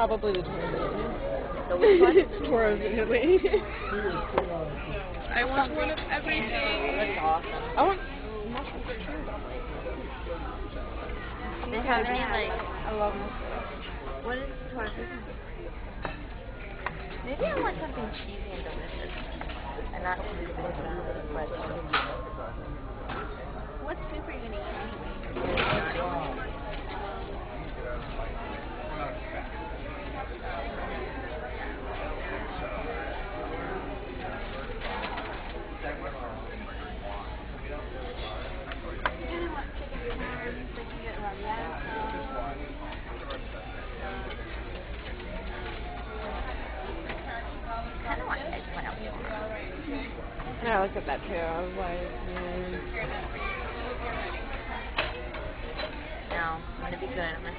Probably the tour of Italy. The which one? tour of Italy. I want one of everything. That's awesome. I want mushrooms are true. They have any like I love mushrooms. what is tour of Maybe I want something cheesy and delicious, and not cheesy but What soup are you gonna eat anyway? Kind of want chicken tenders, so you can get ravioli. kind of want eggplant warm. I looked at that too. I was like, mm. No, I'm gonna be good. I'm gonna.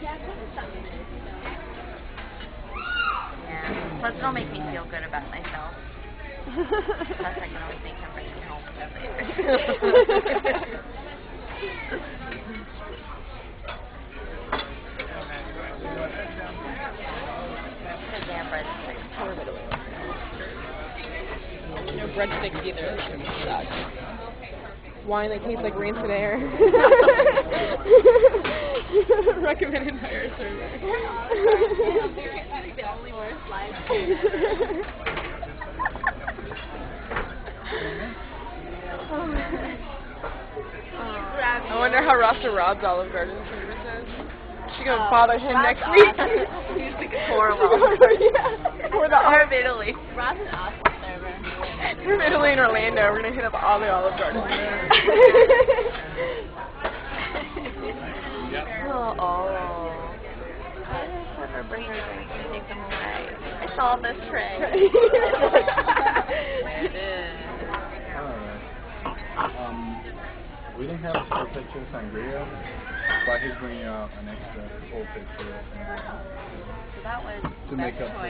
Yeah, it. Plus, it'll make me feel good about myself. Plus, I can always make him bring me home later. Damn tour of Italy. Breadsticks either. They suck. Wine that tastes like rancid air. Recommended by our server. I the only worst live I wonder how Rasta Rob's Olive Garden service is. She gonna Oh, bother him next week. He's the horrible. yeah. For the Tour of Italy. Ross an awesome server. From Italy and Orlando, we're gonna hit up all the Olive Gardens. Oh, oh. I just want to bring her drinks and take them away. It's on this tray. Alright. Um, we didn't have a full picture of sangria, but he's bringing out an extra full picture of sangria. So that was To make up choice. for